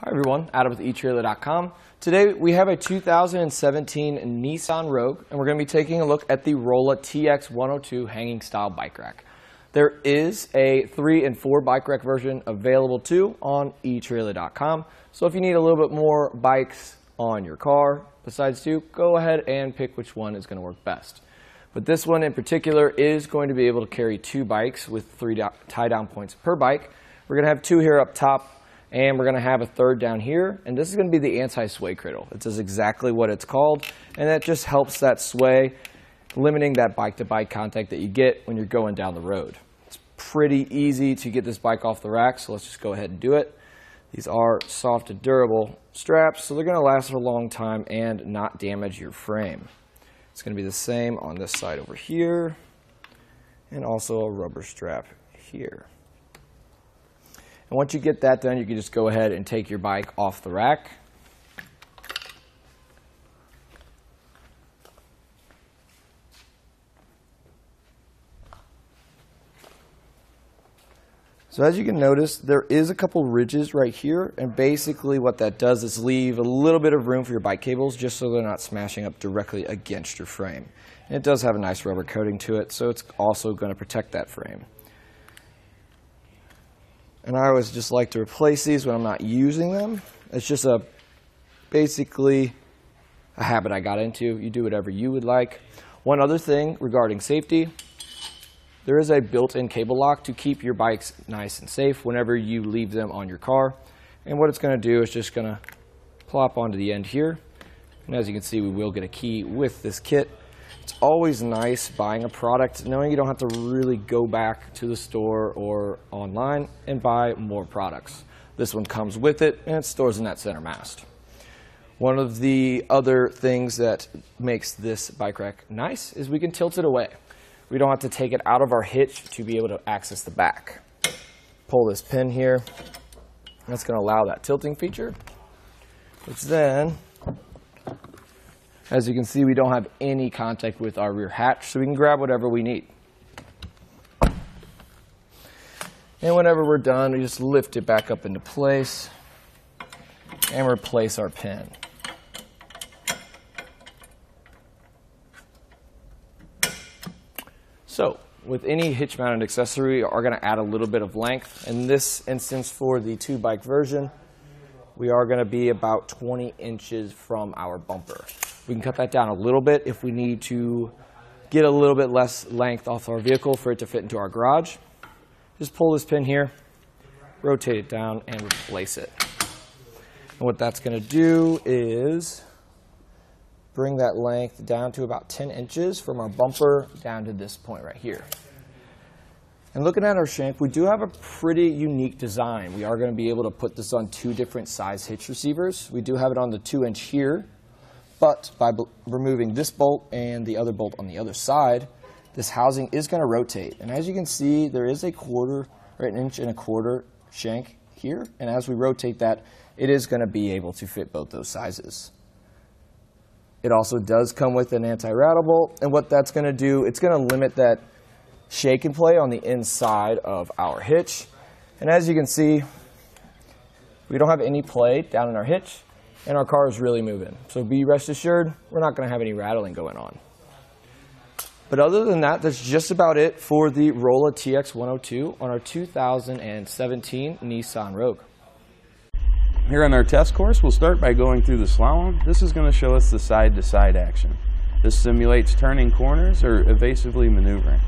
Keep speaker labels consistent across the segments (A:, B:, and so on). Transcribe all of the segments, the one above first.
A: Hi everyone, Adam with eTrailer.com. Today we have a 2017 Nissan Rogue and we're going to be taking a look at the Rola TX102 hanging style bike rack. There is a 3 and 4 bike rack version available too on eTrailer.com. So if you need a little bit more bikes on your car besides two, go ahead and pick which one is going to work best. But this one in particular is going to be able to carry two bikes with three tie down points per bike. We're going to have two here up top and we're going to have a third down here. And this is going to be the anti-sway cradle. It does exactly what it's called. And that just helps that sway, limiting that bike-to-bike -bike contact that you get when you're going down the road. It's pretty easy to get this bike off the rack, so let's just go ahead and do it. These are soft and durable straps, so they're going to last for a long time and not damage your frame. It's going to be the same on this side over here, and also a rubber strap here. And once you get that done, you can just go ahead and take your bike off the rack. So as you can notice, there is a couple ridges right here, and basically what that does is leave a little bit of room for your bike cables just so they're not smashing up directly against your frame. And it does have a nice rubber coating to it, so it's also going to protect that frame. And I always just like to replace these when I'm not using them. It's just a basically a habit I got into. You do whatever you would like. One other thing regarding safety, there is a built-in cable lock to keep your bikes nice and safe whenever you leave them on your car. And what it's going to do is just going to plop onto the end here. And as you can see, we will get a key with this kit. It's always nice buying a product knowing you don't have to really go back to the store or online and buy more products. This one comes with it and it stores in that center mast. One of the other things that makes this bike rack nice is we can tilt it away. We don't have to take it out of our hitch to be able to access the back. Pull this pin here. That's going to allow that tilting feature, which then as you can see, we don't have any contact with our rear hatch, so we can grab whatever we need. And whenever we're done, we just lift it back up into place and replace our pin. So, with any hitch mounted accessory, we are going to add a little bit of length. In this instance, for the two bike version, we are going to be about 20 inches from our bumper. We can cut that down a little bit if we need to get a little bit less length off our vehicle for it to fit into our garage. Just pull this pin here, rotate it down, and replace it. And what that's going to do is bring that length down to about 10 inches from our bumper down to this point right here. And looking at our shank, we do have a pretty unique design. We are going to be able to put this on two different size hitch receivers. We do have it on the 2 inch here, but by removing this bolt and the other bolt on the other side, this housing is going to rotate. And as you can see, there is a quarter or an inch and a quarter shank here. And as we rotate that, it is going to be able to fit both those sizes. It also does come with an anti-rattle bolt. And what that's going to do, it's going to limit that shake and play on the inside of our hitch. And as you can see, we don't have any play down in our hitch and our car is really moving. So be rest assured, we're not going to have any rattling going on. But other than that, that's just about it for the Rola TX102 on our 2017 Nissan Rogue.
B: Here on our test course, we'll start by going through the slalom. This is going to show us the side-to-side -side action. This simulates turning corners or evasively maneuvering.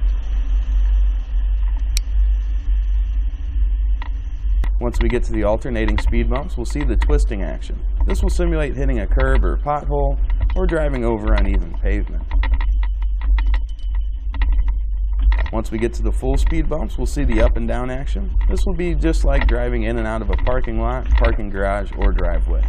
B: Once we get to the alternating speed bumps, we'll see the twisting action. This will simulate hitting a curb or pothole or driving over uneven pavement. Once we get to the full speed bumps, we'll see the up and down action. This will be just like driving in and out of a parking lot, parking garage, or driveway.